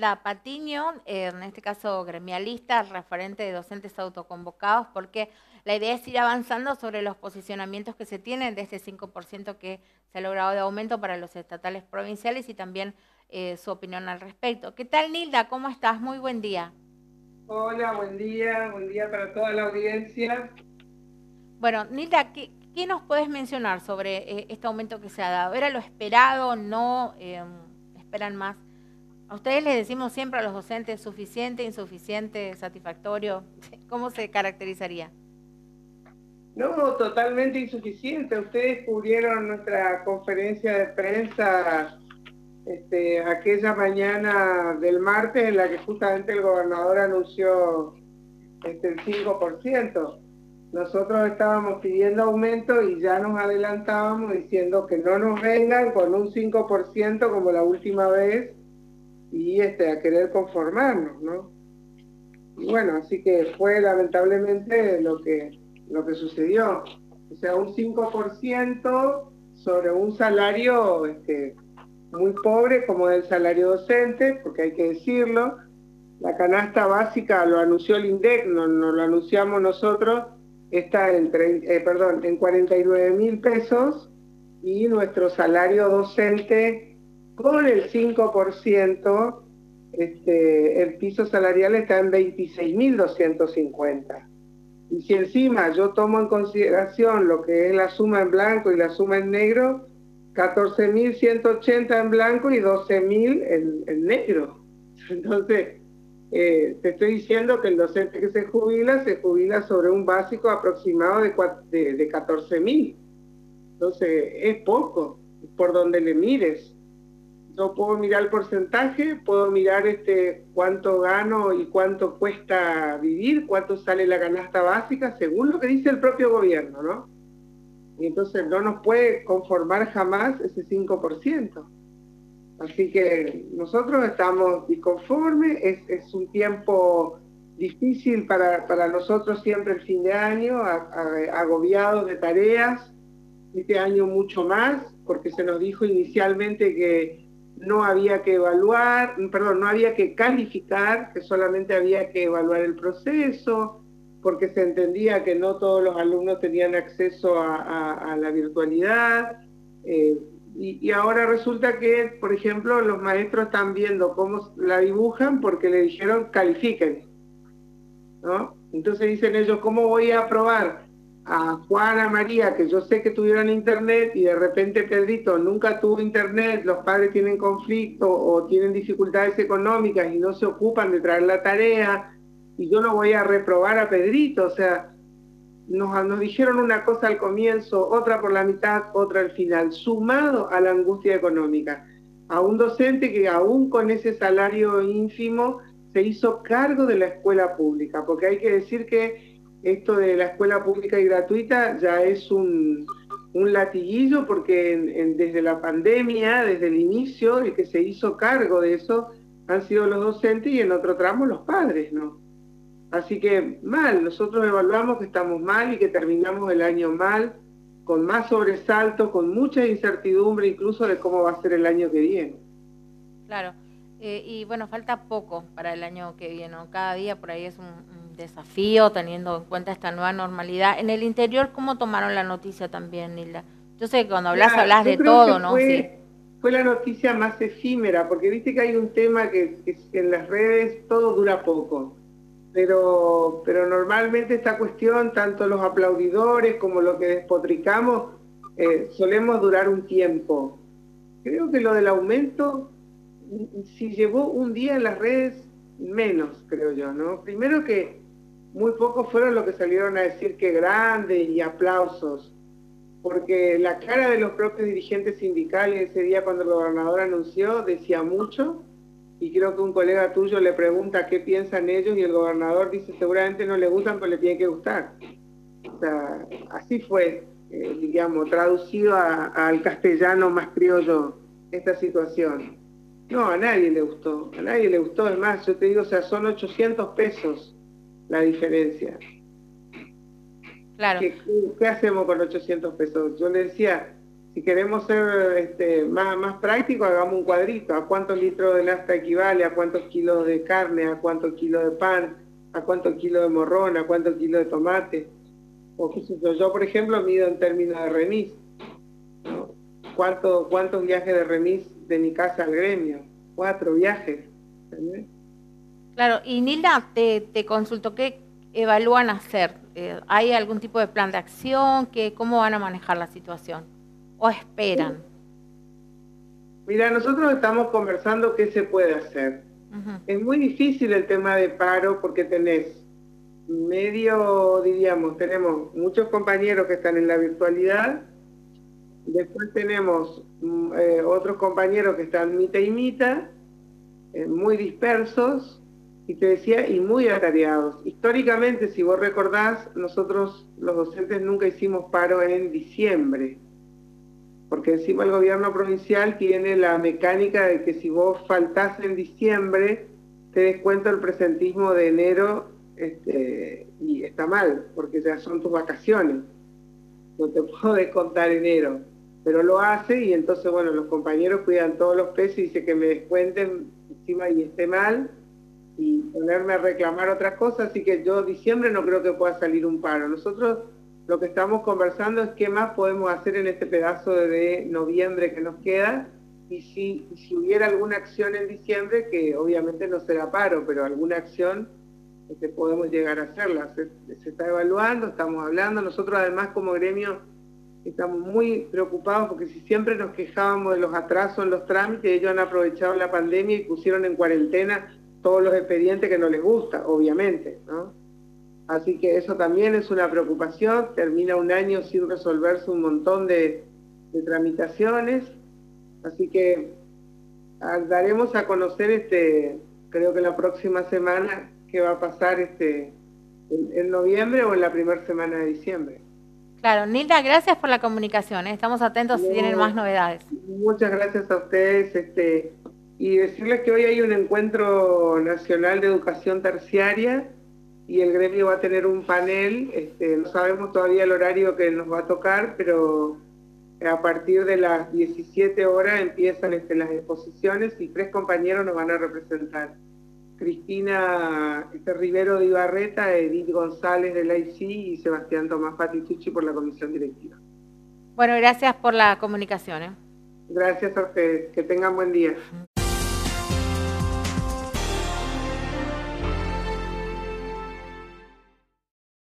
La Patiño, en este caso gremialista, referente de docentes autoconvocados, porque la idea es ir avanzando sobre los posicionamientos que se tienen de este 5% que se ha logrado de aumento para los estatales provinciales y también eh, su opinión al respecto. ¿Qué tal, Nilda? ¿Cómo estás? Muy buen día. Hola, buen día, buen día para toda la audiencia. Bueno, Nilda, ¿qué, nos puedes mencionar sobre eh, este aumento que se ha dado? ¿Era lo esperado? ¿No? Eh, ¿Esperan más? A ustedes les decimos siempre a los docentes suficiente, insuficiente, satisfactorio. ¿Cómo se caracterizaría? No, totalmente insuficiente. Ustedes cubrieron nuestra conferencia de prensa este, aquella mañana del martes en la que justamente el gobernador anunció este, el 5%. Nosotros estábamos pidiendo aumento y ya nos adelantábamos diciendo que no nos vengan con un 5% como la última vez, y este, a querer conformarnos, ¿no? Y bueno, así que fue lamentablemente lo que, lo que sucedió. O sea, un 5% sobre un salario este, muy pobre como el salario docente, porque hay que decirlo. La canasta básica lo anunció el INDEC, no, no lo anunciamos nosotros, está en, eh, perdón, en 49 mil pesos y nuestro salario docente con el 5%, este, el piso salarial está en 26.250. Y si encima yo tomo en consideración lo que es la suma en blanco y la suma en negro, 14.180 en blanco y 12.000 en, en negro. Entonces, eh, te estoy diciendo que el docente que se jubila, se jubila sobre un básico aproximado de, de, de 14.000. Entonces, es poco, por donde le mires. Yo puedo mirar el porcentaje, puedo mirar este cuánto gano y cuánto cuesta vivir, cuánto sale la canasta básica, según lo que dice el propio gobierno, ¿no? Y entonces no nos puede conformar jamás ese 5%. Así que nosotros estamos disconformes, es, es un tiempo difícil para, para, nosotros siempre el fin de año, agobiados de tareas, este año mucho más, porque se nos dijo inicialmente que no había que evaluar, perdón, no había que calificar, que solamente había que evaluar el proceso, porque se entendía que no todos los alumnos tenían acceso a, la virtualidad. Eh, y, ahora resulta que, por ejemplo, los maestros están viendo cómo la dibujan porque le dijeron califiquen. ¿no? Entonces dicen ellos, ¿cómo voy a aprobar? A Juana María, que yo sé que tuvieron internet y de repente Pedrito nunca tuvo internet, los padres tienen conflicto o tienen dificultades económicas y no se ocupan de traer la tarea, y yo no voy a reprobar a Pedrito, o sea, nos, nos dijeron una cosa al comienzo, otra por la mitad, otra al final, sumado a la angustia económica, a un docente que aún con ese salario ínfimo se hizo cargo de la escuela pública, porque hay que decir que esto de la escuela pública y gratuita ya es un, un latiguillo porque desde la pandemia, desde el inicio, el que se hizo cargo de eso han sido los docentes y en otro tramo los padres, ¿no? Así que mal, nosotros evaluamos que estamos mal y que terminamos el año mal, con más sobresalto, con mucha incertidumbre incluso de cómo va a ser el año que viene. Claro, eh, y bueno, falta poco para el año que viene, Cada día por ahí es un desafío teniendo en cuenta esta nueva normalidad. En el interior, ¿cómo tomaron la noticia también, Nilda? Yo sé que cuando hablas, hablas de todo, ¿no? Fue, fue la noticia más efímera, porque viste que hay un tema que, en las redes todo dura poco. Pero, pero normalmente esta cuestión, tanto los aplaudidores como lo que despotricamos, eh, solemos durar un tiempo. Creo que lo del aumento, si llevó un día en las redes, menos, creo yo, ¿no? Primero que muy pocos fueron los que salieron a decir que grande y aplausos, porque la cara de los propios dirigentes sindicales ese día cuando el gobernador anunció decía mucho, y creo que un colega tuyo le pregunta qué piensan ellos y el gobernador dice seguramente no le gustan, pero le tiene que gustar. O sea, así fue, eh, digamos, traducido al castellano más criollo esta situación. No, a nadie le gustó, a nadie le gustó, es más, yo te digo, o sea, son 800 pesos la diferencia. Claro. ¿Qué, hacemos con 800 pesos? Yo le decía, si queremos ser este, más, más prácticos, hagamos un cuadrito, a cuántos litros de nafta equivale, a cuántos kilos de carne, a cuántos kilos de pan, a cuántos kilos de morrón, a cuántos kilos de tomate. O yo, por ejemplo, mido en términos de remis. ¿Cuántos viajes de remis de mi casa al gremio? Cuatro viajes. Claro, y Nilda, te, te consulto, ¿qué evalúan hacer? Eh, ¿Hay algún tipo de plan de acción? Que, ¿Cómo van a manejar la situación? ¿O esperan? Mira, nosotros estamos conversando qué se puede hacer. Es muy difícil el tema de paro porque tenés medio, diríamos, tenemos muchos compañeros que están en la virtualidad, después tenemos mm, eh, otros compañeros que están mitad y mitad, eh, muy dispersos, y te decía, y muy atareados. Históricamente, si vos recordás, nosotros los docentes nunca hicimos paro en diciembre, porque encima el gobierno provincial tiene la mecánica de que si vos faltás en diciembre, te descuento el presentismo de enero este, y está mal, porque ya son tus vacaciones. No te puedo descontar enero, pero lo hace y entonces, bueno, los compañeros cuidan todos los pesos y dice que me descuenten encima y esté mal y ponerme a reclamar otras cosas, así que yo diciembre no creo que pueda salir un paro. Nosotros lo que estamos conversando es qué más podemos hacer en este pedazo de noviembre que nos queda y si, si hubiera alguna acción en diciembre, que obviamente no será paro, pero alguna acción este, podemos llegar a hacerla. Se, está evaluando, estamos hablando. Nosotros además como gremio estamos muy preocupados porque si siempre nos quejábamos de los atrasos en los trámites, ellos han aprovechado la pandemia y pusieron en cuarentena todos los expedientes que no les gusta, obviamente, ¿no? Así que eso también es una preocupación, termina un año sin resolverse un montón de, tramitaciones, así que daremos a conocer, este, creo que la próxima semana, qué va a pasar este, en, noviembre o en la primera semana de diciembre. Claro, Nilda, gracias por la comunicación, ¿eh? estamos atentos si tienen más novedades. Muchas gracias a ustedes. Este, y decirles que hoy hay un encuentro nacional de educación terciaria y el gremio va a tener un panel, este, no sabemos todavía el horario que nos va a tocar, pero a partir de las 17 horas empiezan este, las exposiciones y tres compañeros nos van a representar. Cristina este, Rivero de Ibarreta, Edith González de la IC y Sebastián Tomás Patitucci por la comisión directiva. Bueno, gracias por la comunicación. ¿eh? Gracias a ustedes, que tengan buen día.